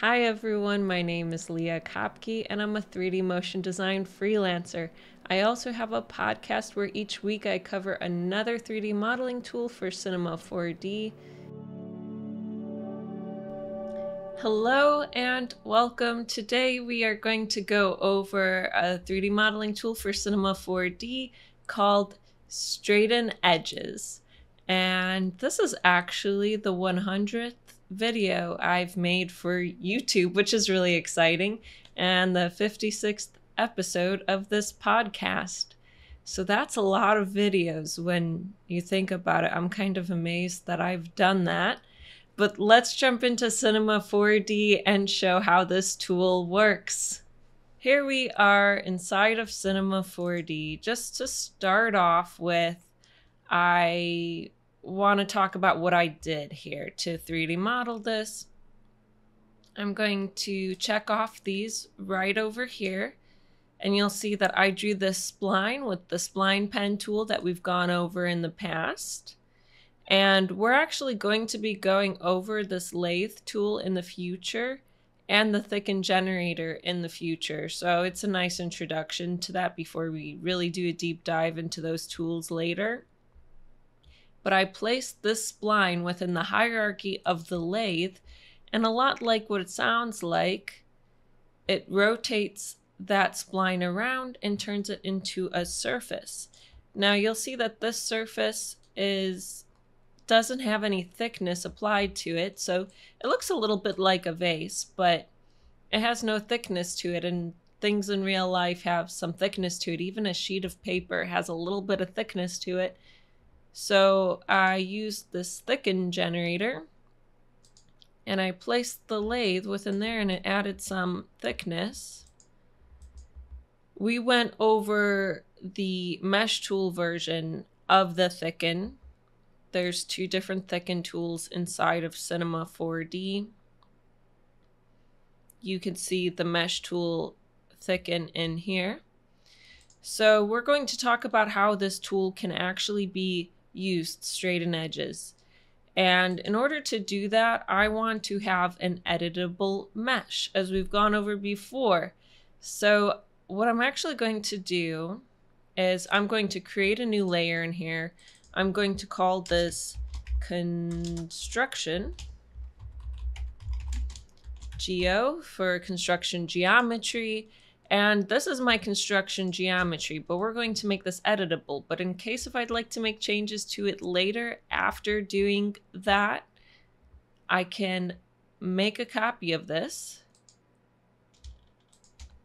Hi everyone, my name is Leah Kopke and I'm a 3D motion design freelancer. I also have a podcast where each week I cover another 3D modeling tool for Cinema 4D. Hello and welcome. Today we are going to go over a 3D modeling tool for Cinema 4D called Straighten Edges. And this is actually the 100th video I've made for YouTube, which is really exciting, and the 56th episode of this podcast. So that's a lot of videos when you think about it. I'm kind of amazed that I've done that. But let's jump into Cinema 4D and show how this tool works. Here we are inside of Cinema 4D. Just to start off with, I want to talk about what I did here to 3D model this. I'm going to check off these right over here. And you'll see that I drew this spline with the spline pen tool that we've gone over in the past. And we're actually going to be going over this lathe tool in the future and the thicken generator in the future. So it's a nice introduction to that before we really do a deep dive into those tools later but I placed this spline within the hierarchy of the lathe, and a lot like what it sounds like, it rotates that spline around and turns it into a surface. Now you'll see that this surface is doesn't have any thickness applied to it, so it looks a little bit like a vase, but it has no thickness to it, and things in real life have some thickness to it. Even a sheet of paper has a little bit of thickness to it, so I used this thicken generator and I placed the lathe within there and it added some thickness. We went over the mesh tool version of the thicken. There's two different thicken tools inside of Cinema 4D. You can see the mesh tool thicken in here. So we're going to talk about how this tool can actually be used straighten edges. And in order to do that, I want to have an editable mesh as we've gone over before. So what I'm actually going to do is I'm going to create a new layer in here. I'm going to call this construction geo for construction geometry and this is my construction geometry, but we're going to make this editable. But in case if I'd like to make changes to it later after doing that, I can make a copy of this.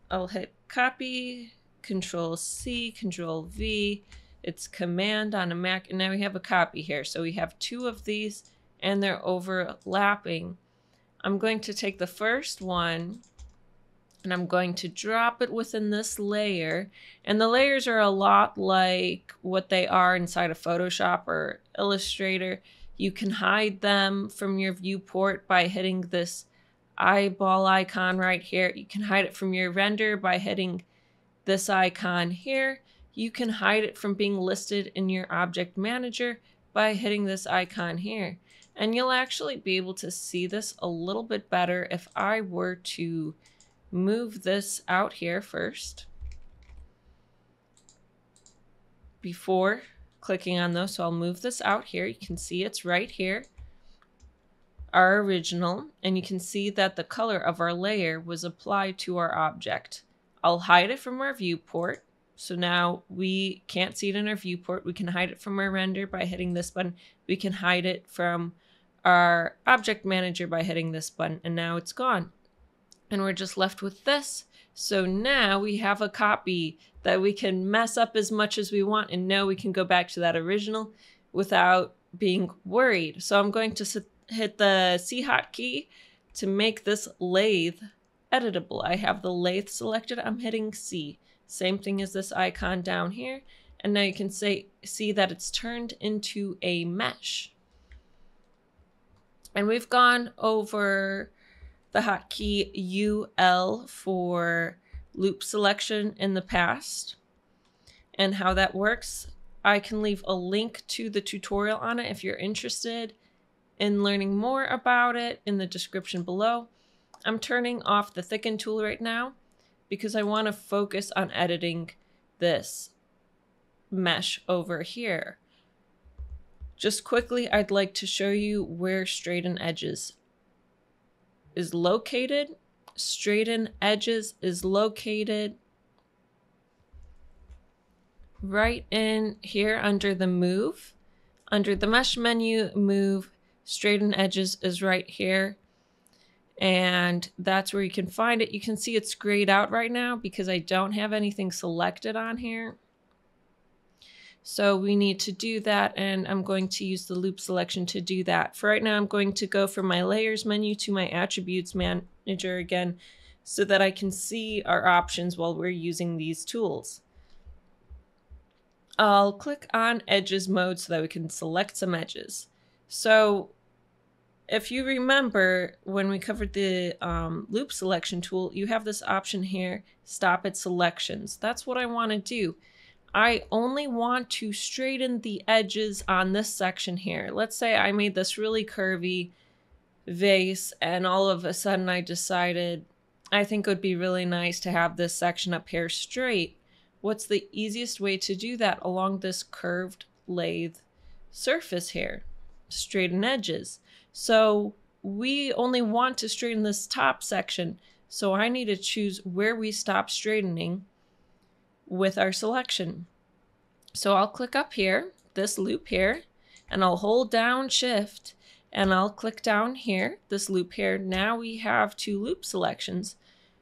I'll hit copy, control C, control V. It's command on a Mac. And now we have a copy here. So we have two of these and they're overlapping. I'm going to take the first one and I'm going to drop it within this layer. And the layers are a lot like what they are inside of Photoshop or Illustrator. You can hide them from your viewport by hitting this eyeball icon right here. You can hide it from your render by hitting this icon here. You can hide it from being listed in your object manager by hitting this icon here. And you'll actually be able to see this a little bit better if I were to move this out here first before clicking on those. So I'll move this out here. You can see it's right here, our original, and you can see that the color of our layer was applied to our object. I'll hide it from our viewport. So now we can't see it in our viewport. We can hide it from our render by hitting this button. We can hide it from our object manager by hitting this button, and now it's gone and we're just left with this. So now we have a copy that we can mess up as much as we want and know we can go back to that original without being worried. So I'm going to hit the C hotkey to make this lathe editable. I have the lathe selected. I'm hitting C. Same thing as this icon down here. And now you can say see that it's turned into a mesh. And we've gone over the hotkey UL for loop selection in the past and how that works. I can leave a link to the tutorial on it if you're interested in learning more about it in the description below. I'm turning off the thicken tool right now because I want to focus on editing this mesh over here. Just quickly, I'd like to show you where straighten edges is located. Straighten edges is located right in here under the move. Under the mesh menu, move, straighten edges is right here. And that's where you can find it. You can see it's grayed out right now because I don't have anything selected on here. So we need to do that and I'm going to use the loop selection to do that. For right now, I'm going to go from my layers menu to my attributes manager again so that I can see our options while we're using these tools. I'll click on edges mode so that we can select some edges. So if you remember when we covered the um, loop selection tool, you have this option here, stop at selections. That's what I want to do. I only want to straighten the edges on this section here. Let's say I made this really curvy vase and all of a sudden I decided I think it would be really nice to have this section up here straight. What's the easiest way to do that along this curved lathe surface here? Straighten edges. So we only want to straighten this top section. So I need to choose where we stop straightening with our selection. So I'll click up here, this loop here, and I'll hold down shift and I'll click down here, this loop here. Now we have two loop selections.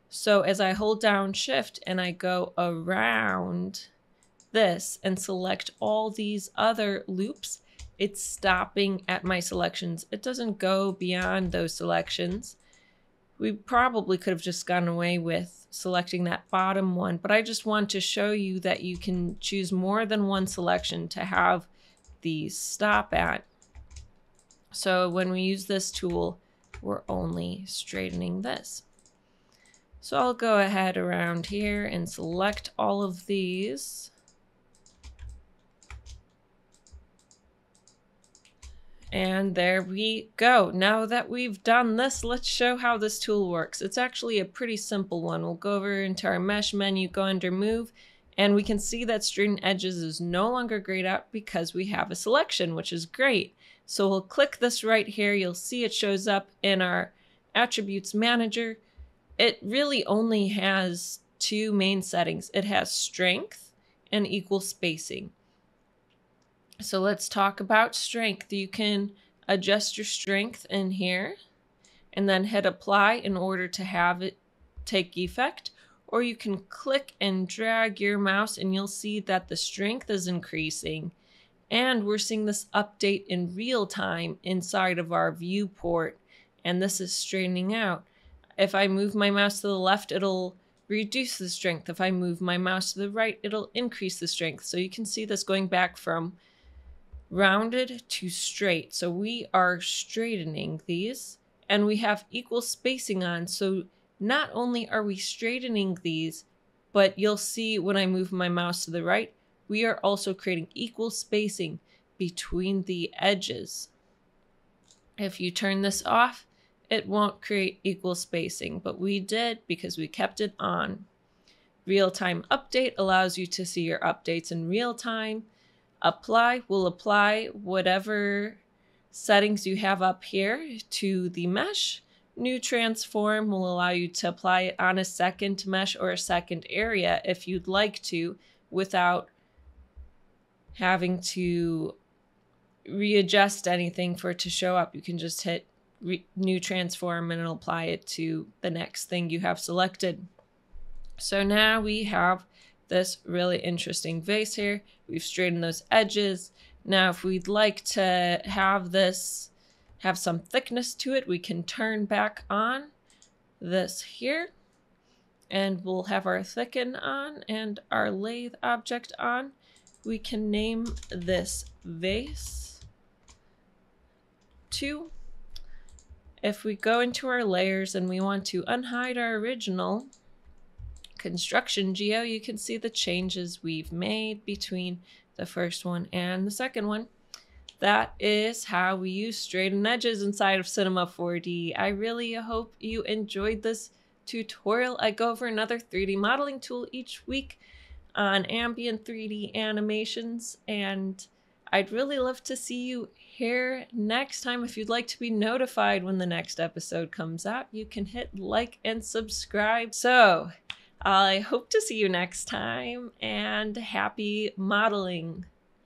So as I hold down shift and I go around this and select all these other loops, it's stopping at my selections. It doesn't go beyond those selections. We probably could have just gone away with selecting that bottom one, but I just want to show you that you can choose more than one selection to have these stop at. So when we use this tool, we're only straightening this. So I'll go ahead around here and select all of these. And there we go. Now that we've done this, let's show how this tool works. It's actually a pretty simple one. We'll go over into our mesh menu, go under move, and we can see that straighten edges is no longer grayed out because we have a selection, which is great. So we'll click this right here. You'll see it shows up in our attributes manager it really only has two main settings. It has strength and equal spacing. So let's talk about strength. You can adjust your strength in here and then hit apply in order to have it take effect. Or you can click and drag your mouse and you'll see that the strength is increasing. And we're seeing this update in real time inside of our viewport. And this is straightening out. If I move my mouse to the left, it'll reduce the strength. If I move my mouse to the right, it'll increase the strength. So you can see this going back from rounded to straight. So we are straightening these and we have equal spacing on. So not only are we straightening these, but you'll see when I move my mouse to the right, we are also creating equal spacing between the edges. If you turn this off, it won't create equal spacing, but we did because we kept it on. Real-time update allows you to see your updates in real time. Apply will apply whatever settings you have up here to the mesh. New transform will allow you to apply it on a second mesh or a second area if you'd like to without having to readjust anything for it to show up. You can just hit new transform and it'll apply it to the next thing you have selected. So now we have this really interesting vase here. We've straightened those edges. Now if we'd like to have this have some thickness to it, we can turn back on this here and we'll have our thicken on and our lathe object on. We can name this vase 2 if we go into our layers and we want to unhide our original construction geo, you can see the changes we've made between the first one and the second one. that is how we use straighten edges inside of Cinema 4D. I really hope you enjoyed this tutorial. I go over another 3D modeling tool each week on ambient 3D animations, and I'd really love to see you here next time. If you'd like to be notified when the next episode comes out, you can hit like and subscribe. So I hope to see you next time, and happy modeling.